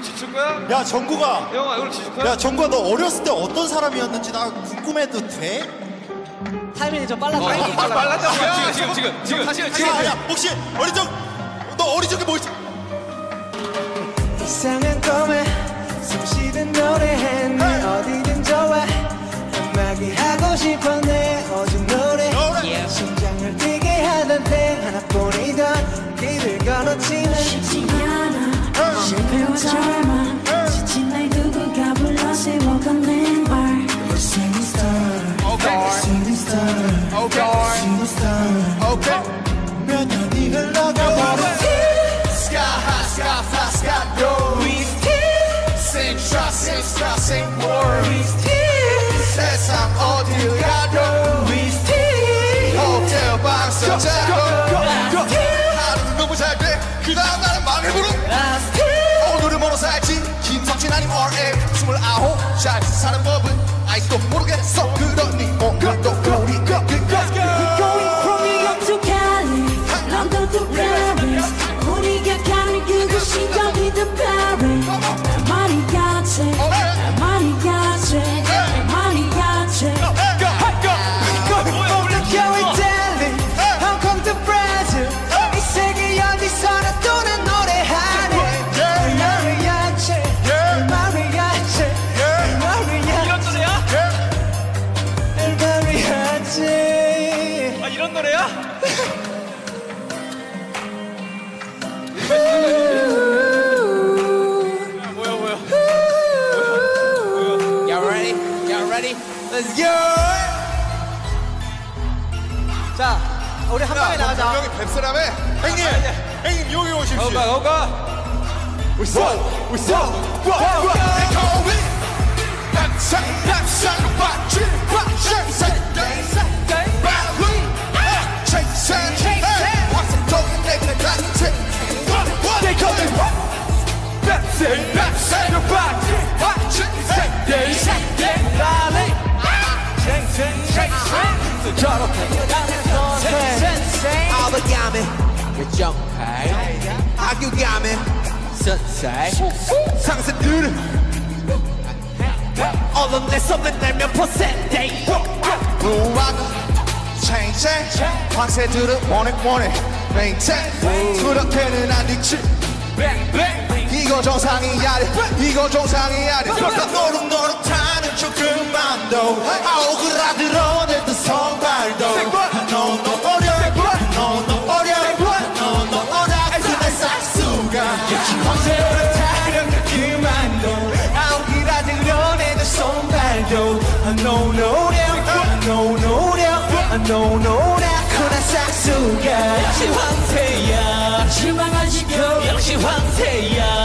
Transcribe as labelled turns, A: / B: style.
A: 이걸로 지칠 거야?
B: 야 정구가
A: 영아 이걸로 지칠 거야?
B: 야 정구가 너 어렸을 때 어떤 사람이었는지 나 궁금해도 돼?
C: 타이밍이 좀 빨라서.
A: 어, 빨라 빨랐다 지금 지금 지금 지금
C: 다시
A: 지금
B: 야, 야 혹시 어린 적너 어린 적이 뭐 있어?
D: Shooting star
B: 오케이
D: 몇 년이 흘러가버린
E: Sky high, sky fly, sky low. We still sing, trust, sing, trust, sing more. We still 세상 어딜 가도 We still 호텔 방석 자고 하루는 너무 잘돼 그 다음 날은 망해버려 오늘은 뭐로 살지 김성진 아님 RM 스물아홉 잘 사는 법은 아직도 모르겠어 그러니 오늘도
C: 이런 노래야? 뭐야 뭐야?
E: Y'all ready? Y'all ready? Let's go!
C: 자 우리 한 방에 나가자.
E: 분명히 뵙스라며
B: 형님 형님 여기 오십시오
E: We so, we so, what, what, they 체이스, 체이스, 저렇게 아버야매 정팔 악유감에 선살 상승들은 얼음내서 맨날 몇 퍼센트 무화과 change 황새들은 원해 원해 maintain 그렇게는 안 익지 이거 정상이 아래 이거 정상이 아래 노릇노릇하는 조금만도 황새를 타려면 그만도 아우그라들어 내듯 성발도. No no no no no no no 그날 싹수가. 역시 황새야.
F: 실망하지 겨
E: 역시 황새야